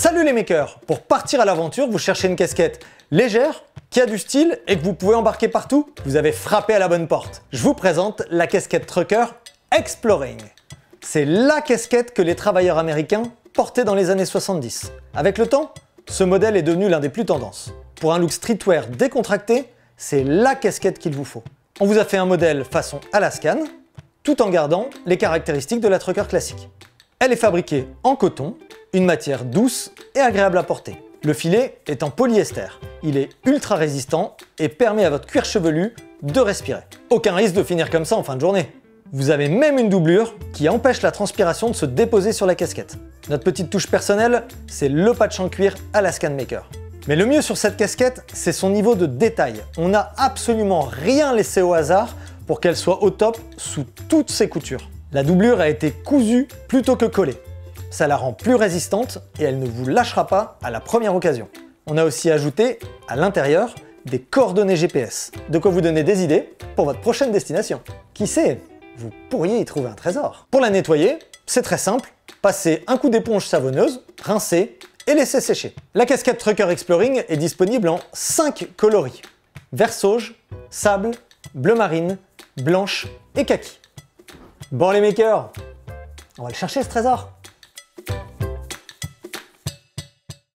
Salut les makers Pour partir à l'aventure, vous cherchez une casquette légère, qui a du style et que vous pouvez embarquer partout Vous avez frappé à la bonne porte. Je vous présente la casquette trucker Exploring. C'est LA casquette que les travailleurs américains portaient dans les années 70. Avec le temps, ce modèle est devenu l'un des plus tendances. Pour un look streetwear décontracté, c'est LA casquette qu'il vous faut. On vous a fait un modèle façon Alaskan, tout en gardant les caractéristiques de la trucker classique. Elle est fabriquée en coton, une matière douce et agréable à porter. Le filet est en polyester. Il est ultra résistant et permet à votre cuir chevelu de respirer. Aucun risque de finir comme ça en fin de journée. Vous avez même une doublure qui empêche la transpiration de se déposer sur la casquette. Notre petite touche personnelle, c'est le patch en cuir Alaskan Maker. Mais le mieux sur cette casquette, c'est son niveau de détail. On n'a absolument rien laissé au hasard pour qu'elle soit au top sous toutes ses coutures. La doublure a été cousue plutôt que collée. Ça la rend plus résistante et elle ne vous lâchera pas à la première occasion. On a aussi ajouté à l'intérieur des coordonnées GPS, de quoi vous donner des idées pour votre prochaine destination. Qui sait, vous pourriez y trouver un trésor. Pour la nettoyer, c'est très simple, passez un coup d'éponge savonneuse, rincez et laissez sécher. La casquette Trucker Exploring est disponible en 5 coloris. Vert sauge, sable, bleu marine, blanche et kaki. Bon les makers, on va le chercher ce trésor